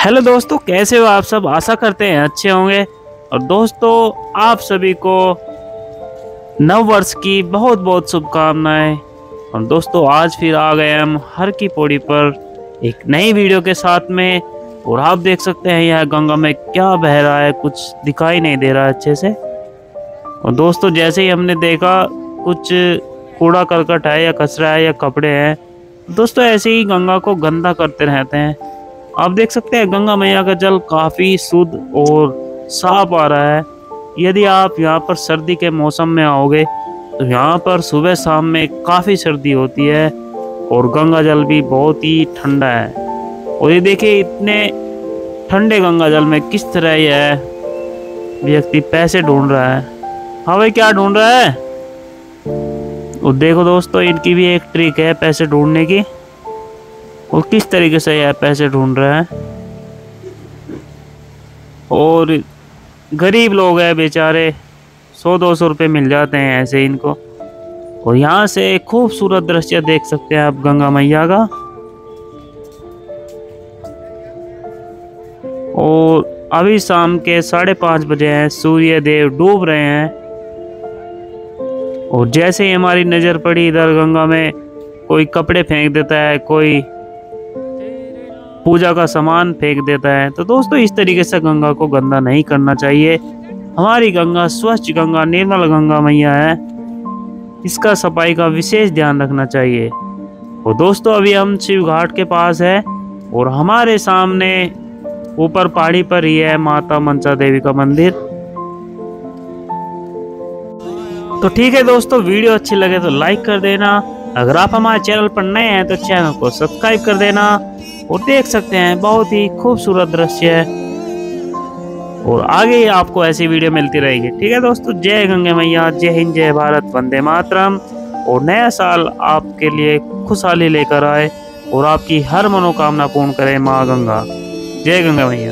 Hello दोस्तों, कैसे हो आप सब? आशा करते हैं अच्छे होंगे। और दोस्तों, आप सभी को नव वर्ष की बहुत बहुत शुभकामनाएँ। और दोस्तों, आज फिर आ गए हम हर की पौड़ी पर एक नई वीडियो के साथ में। और आप देख सकते हैं, यह गंगा में क्या बह रहा है, कुछ दिखाई नहीं दे रहा अच्छे से। और दोस्तों, जैसे ही हमने देखा, कुछ कूड़ा करकट है या कचरा है या कपड़े हैं। दोस्तों, ऐसे ही गंगा को गंदा करते रहते हैं। आप देख सकते हैं, गंगा मैया का जल काफ़ी शुद्ध और साफ़ आ रहा है। यदि आप यहाँ पर सर्दी के मौसम में आओगे तो यहाँ पर सुबह शाम में काफ़ी सर्दी होती है और गंगा जल भी बहुत ही ठंडा है। और ये देखिए, इतने ठंडे गंगा जल में किस तरह यह व्यक्ति पैसे ढूंढ रहा है। हाँ भाई, क्या ढूंढ रहा है? और देखो दोस्तों, इनकी भी एक ट्रिक है, पैसे ढूँढने की। और किस तरीके से यह पैसे ढूंढ रहा है? और गरीब लोग हैं बेचारे, सौ दो सौ रुपये मिल जाते हैं ऐसे इनको। और यहाँ से खूबसूरत दृश्य देख सकते हैं आप, गंगा मैया का। और अभी शाम के साढ़े पाँच बजे हैं, सूर्य देव डूब रहे हैं। और जैसे ही हमारी नज़र पड़ी इधर गंगा में, कोई कपड़े फेंक देता है, कोई पूजा का सामान फेंक देता है। तो दोस्तों, इस तरीके से गंगा को गंदा नहीं करना चाहिए। हमारी गंगा, स्वच्छ गंगा, निर्मल गंगा मैया है। इसका सफ़ाई का विशेष ध्यान रखना चाहिए। और दोस्तों, अभी हम शिव घाट के पास है और हमारे सामने ऊपर पहाड़ी पर ही है माता मनसा देवी का मंदिर। तो ठीक है दोस्तों, वीडियो अच्छी लगे तो लाइक कर देना। अगर आप हमारे चैनल पर नए हैं तो चैनल को सब्सक्राइब कर देना। और देख सकते हैं। बहुत ही खूबसूरत दृश्य है। और आगे ही आपको ऐसी वीडियो मिलती रहेगी। ठीक है दोस्तों, जय गंगे मैया, जय हिंद, जय भारत, वंदे मातरम। और नया साल आपके लिए खुशहाली लेकर आए। और आपकी हर मनोकामना पूर्ण करे माँ गंगा। जय गंगा मैया।